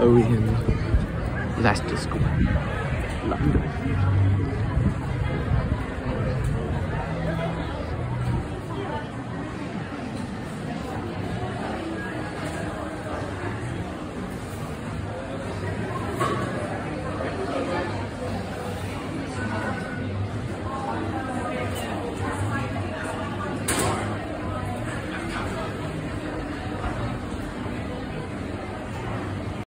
Owen, Leicester Square, London.